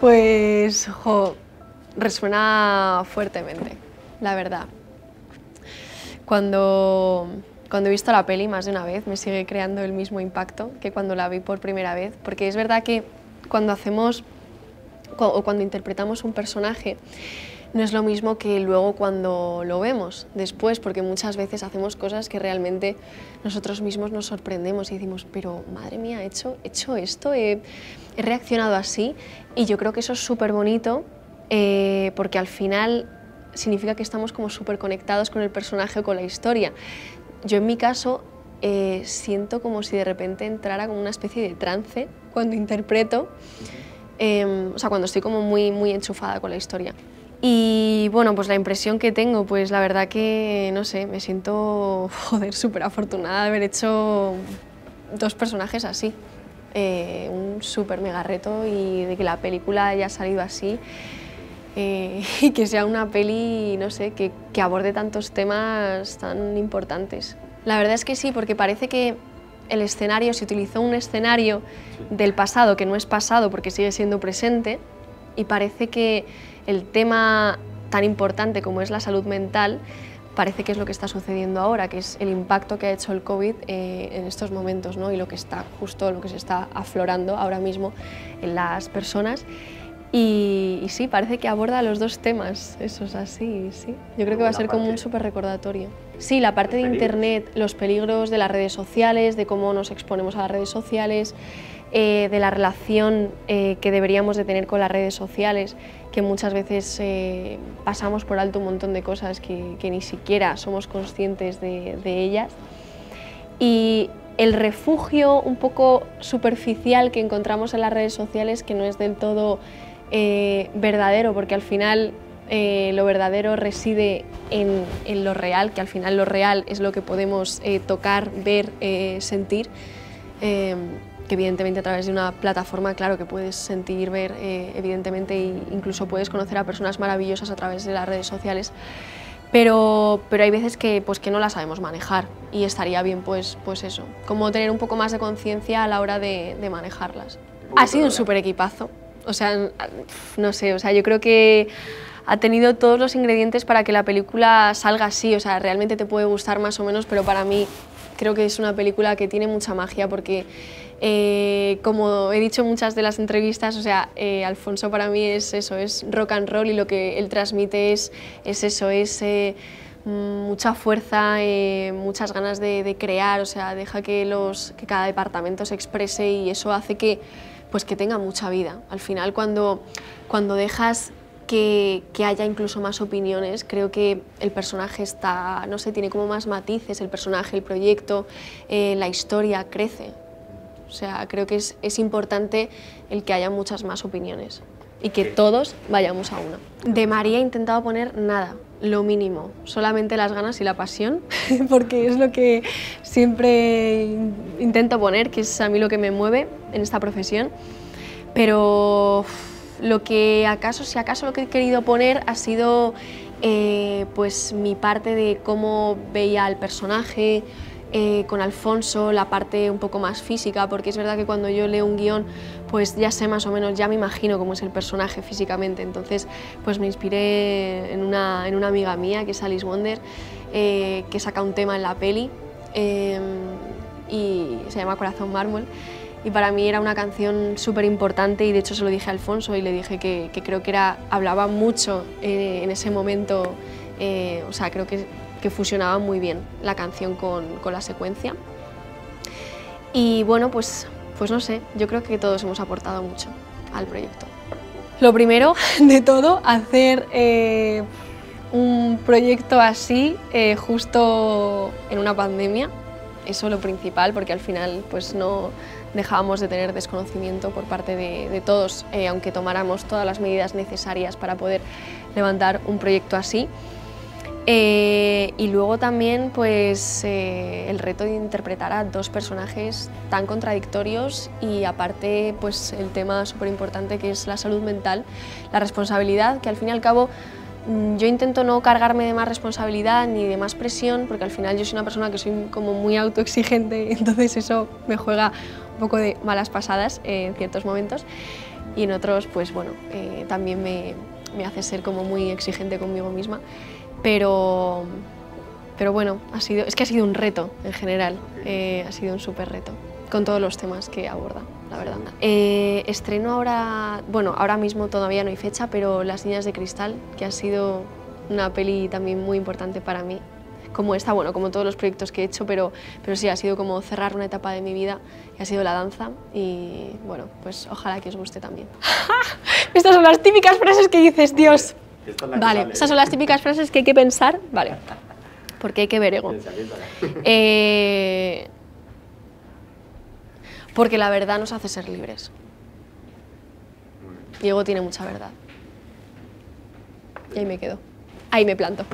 Pues, jo, resuena fuertemente, la verdad. Cuando, cuando he visto la peli más de una vez me sigue creando el mismo impacto que cuando la vi por primera vez, porque es verdad que cuando hacemos o cuando interpretamos un personaje no es lo mismo que luego cuando lo vemos después, porque muchas veces hacemos cosas que realmente nosotros mismos nos sorprendemos y decimos, pero madre mía, he hecho, hecho esto, he, reaccionado así y yo creo que eso es súper bonito eh, porque al final significa que estamos como súper conectados con el personaje o con la historia. Yo en mi caso eh, siento como si de repente entrara como una especie de trance cuando interpreto, em, o sea, cuando estoy como muy, muy enchufada con la historia. Y bueno, pues la impresión que tengo, pues la verdad que, no sé, me siento, joder, súper afortunada de haber hecho dos personajes así. Eh, un súper mega reto y de que la película haya salido así eh, y que sea una peli, no sé, que, que aborde tantos temas tan importantes. La verdad es que sí, porque parece que el escenario, se utilizó un escenario del pasado que no es pasado porque sigue siendo presente y parece que el tema tan importante como es la salud mental parece que es lo que está sucediendo ahora, que es el impacto que ha hecho el COVID eh, en estos momentos ¿no? y lo que está justo lo que se está aflorando ahora mismo en las personas. Y, sí, parece que aborda los dos temas, eso es así, sí. Yo creo que va a ser como un súper recordatorio. Sí, la parte de Internet, los peligros de las redes sociales, de cómo nos exponemos a las redes sociales, eh, de la relación eh, que deberíamos de tener con las redes sociales, que muchas veces eh, pasamos por alto un montón de cosas que, ni siquiera somos conscientes de, ellas. Y el refugio un poco superficial que encontramos en las redes sociales, que no es del todo verdadero, porque al final lo verdadero reside en, en, lo real, que al final lo real es lo que podemos tocar, ver, sentir que evidentemente a través de una plataforma, claro, que puedes sentir, ver, eh, evidentemente, e incluso puedes conocer a personas maravillosas a través de las redes sociales, pero, pero hay veces que, pues, que no las sabemos manejar y estaría bien, pues, pues eso, como tener un poco más de conciencia a la hora de, de manejarlas. Ha sido un súper equipazo, o sea, no sé, o sea, yo creo que ha tenido todos los ingredientes para que la película salga así, o sea, realmente te puede gustar más o menos, pero para mí creo que es una película que tiene mucha magia porque eh, como he dicho en muchas de las entrevistas, o sea, eh, Alfonso para mí es eso, es rock and roll y lo que él transmite es, es eso, es eh, mucha fuerza, muchas ganas de, crear, o sea, deja que, los, que cada departamento se exprese y eso hace que, pues, que tenga mucha vida. Al final, cuando, cuando dejas que, que, haya incluso más opiniones. Creo que el personaje está, no sé, tiene como más matices, el personaje, el proyecto, la historia crece. O sea, creo que es, es importante el que haya muchas más opiniones y que todos vayamos a una. De María he intentado poner nada, lo mínimo, solamente las ganas y la pasión, porque es lo que siempre intento poner, que es a mí lo que me mueve en esta profesión. Pero lo que acaso, si acaso lo que he querido poner ha sido eh, pues mi parte de cómo veía al personaje, eh, con Alfonso la parte un poco más física, porque es verdad que cuando yo leo un guion, pues ya sé más o menos, ya me imagino cómo es el personaje físicamente, entonces pues me inspiré en una, en una amiga mía, que es Alice Wonder, eh, que saca un tema en la peli y se llama Corazón Mármol, y para mí era una canción súper importante y de hecho se lo dije a Alfonso y le dije que, creo que era, hablaba mucho eh, en ese momento, o sea, creo que que fusionaba muy bien la canción con, la secuencia. Y bueno, pues, pues no sé, yo creo que todos hemos aportado mucho al proyecto. Lo primero de todo, hacer eh, un proyecto así eh, justo en una pandemia, eso es lo principal, porque al final pues no dejábamos de tener desconocimiento por parte de, todos, eh, aunque tomáramos todas las medidas necesarias para poder levantar un proyecto así. Eh, y luego también pues, eh, el reto de interpretar a dos personajes tan contradictorios y aparte pues, el tema súper importante que es la salud mental, la responsabilidad, que al fin y al cabo mm, yo intento no cargarme de más responsabilidad ni de más presión porque al final yo soy una persona que soy como muy autoexigente, entonces eso me juega poco de malas pasadas en ciertos momentos y en otros, pues bueno, eh, también me, me, hace ser como muy exigente conmigo misma, pero, pero bueno, ha sido, es que ha sido un reto en general, eh, ha sido un súper reto con todos los temas que aborda, la verdad. Eh, estreno ahora, bueno, ahora mismo todavía no hay fecha, pero Las Niñas de Cristal, que ha sido una peli también muy importante para mí, como esta, bueno, como todos los proyectos que he hecho, pero, pero sí, ha sido como cerrar una etapa de mi vida y ha sido la danza y bueno, pues ojalá que os guste también. Estas son las típicas frases que dices, Dios. vale, esas son las típicas frases que hay que pensar, vale, porque hay que ver ego. Eh, porque la verdad nos hace ser libres. Diego tiene mucha verdad. Y ahí me quedo. Ahí me planto.